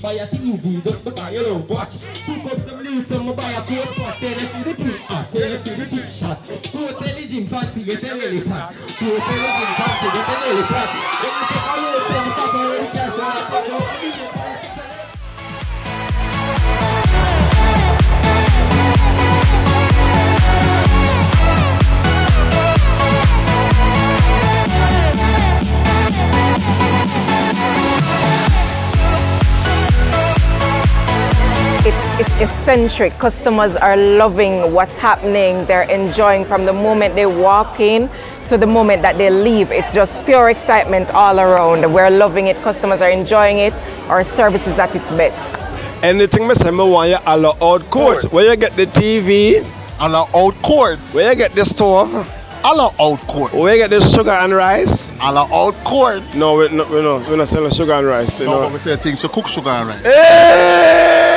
Vai atingido, vai ao bote, tu Some buy a coat for tennis with the pink hat, tennis with the pink shot. Coat any gym fancy get a really fat. Coat any gym fancy get a really fat. When you take a load from Saturday, you can't it's, it's eccentric. Customers are loving what's happening. They're enjoying from the moment they walk in to the moment that they leave. It's just pure excitement all around. We're loving it. Customers are enjoying it. Our service is at its best. Anything me say me want you all out court. Where you get the TV? All out court. Where you get the stove? All out court. Where you get the sugar and rice? All out court. No, we no, we no, we not selling sugar and rice. You No, know. but we say things to cook sugar and rice. Hey!